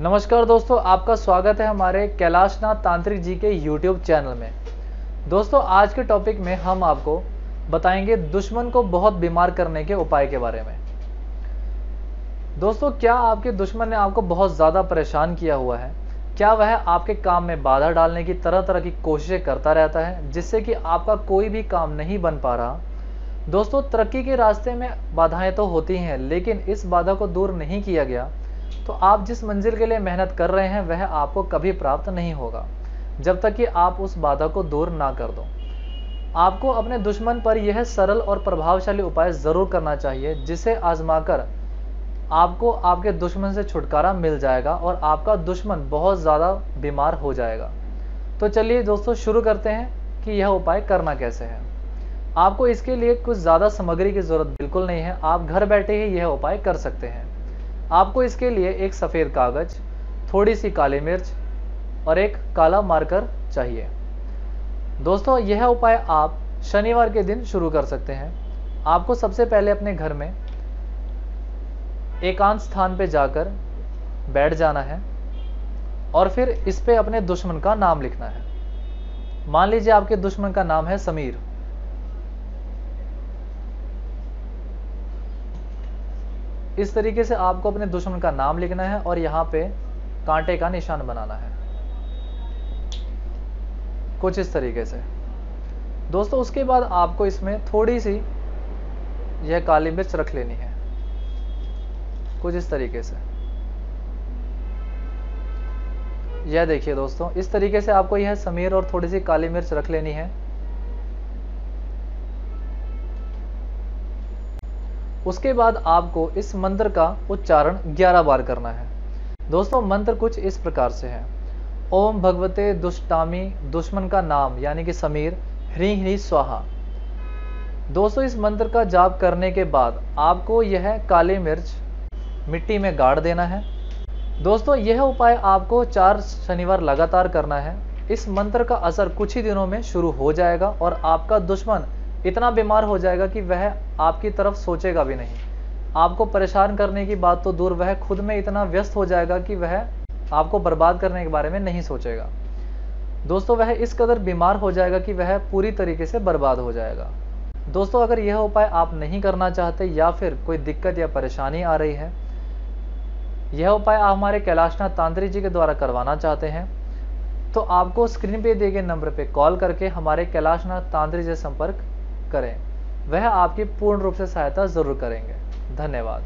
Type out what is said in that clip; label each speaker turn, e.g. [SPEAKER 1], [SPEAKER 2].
[SPEAKER 1] नमस्कार दोस्तों, आपका स्वागत है हमारे कैलाशनाथ तांत्रिक जी के YouTube चैनल में। दोस्तों, आज के टॉपिक में हम आपको बताएँगे दुश्मन को बहुत बीमार करने के उपाय के बारे में। दोस्तों, क्या आपके दुश्मन ने आपको बहुत ज़्यादा परेशान किया हुआ है? क्या वह आपके काम में बाधा डालने की तरह तरह की कोशिशें करता रहता है, जिससे कि आपका कोई भी काम नहीं बन पा रहा? दोस्तों, तरक्की के रास्ते में बाधाएँ तो होती हैं, लेकिन इस बाधा को दूर नहीं किया गया। तो आप जिस मंजिल के लिए मेहनत कर रहे हैं, वह आपको कभी प्राप्त नहीं होगा, जब तक कि आप उस बाधा को दूर ना कर दो। आपको अपने दुश्मन पर यह सरल और प्रभावशाली उपाय ज़रूर करना चाहिए, जिसे आजमाकर आपको आपके दुश्मन से छुटकारा मिल जाएगा और आपका दुश्मन बहुत ज़्यादा बीमार हो जाएगा। तो चलिए दोस्तों, शुरू करते हैं कि यह उपाय करना कैसे है। आपको इसके लिए कुछ ज़्यादा सामग्री की ज़रूरत बिल्कुल नहीं है। आप घर बैठे ही यह उपाय कर सकते हैं। आपको इसके लिए एक सफ़ेद कागज़, थोड़ी सी काली मिर्च और एक काला मार्कर चाहिए। दोस्तों, यह उपाय आप शनिवार के दिन शुरू कर सकते हैं। आपको सबसे पहले अपने घर में एकांत स्थान पे जाकर बैठ जाना है और फिर इस पे अपने दुश्मन का नाम लिखना है। मान लीजिए आपके दुश्मन का नाम है समीर। इस तरीके से आपको अपने दुश्मन का नाम लिखना है और यहाँ पे कांटे का निशान बनाना है। कुछ इस तरीके से। दोस्तों, उसके बाद आपको इसमें थोड़ी सी यह काली मिर्च रख लेनी है। कुछ इस तरीके से। यह देखिए दोस्तों, इस तरीके से आपको यह समीर और थोड़ी सी काली मिर्च रख लेनी है। उसके बाद आपको इस मंत्र का उच्चारण 11 बार करना है। दोस्तों, मंत्र कुछ इस प्रकार से है। ओम भगवते दुष्टामी, दुश्मन का नाम, यानी कि समीर, ह्री ह्री स्वाहा। दोस्तों, इस मंत्र का जाप करने के बाद आपको यह काली मिर्च मिट्टी में गाड़ देना है। दोस्तों, यह उपाय आपको चार शनिवार लगातार करना है। इस मंत्र का असर कुछ ही दिनों में शुरू हो जाएगा और आपका दुश्मन इतना बीमार हो जाएगा कि वह आपकी तरफ़ सोचेगा भी नहीं। आपको परेशान करने की बात तो दूर, वह खुद में इतना व्यस्त हो जाएगा कि वह आपको बर्बाद करने के बारे में नहीं सोचेगा। दोस्तों, वह इस कदर बीमार हो जाएगा कि वह पूरी तरीके से बर्बाद हो जाएगा। दोस्तों, अगर यह उपाय आप नहीं करना चाहते या फिर कोई दिक्कत या परेशानी आ रही है, यह उपाय आप हमारे कैलाशनाथ तांत्रिक जी के द्वारा करवाना चाहते हैं तो आपको स्क्रीन पे दिए गए नंबर पे कॉल करके हमारे कैलाशनाथ तांत्रिक से संपर्क करें। वह आपकी पूर्ण रूप से सहायता ज़रूर करेंगे। धन्यवाद।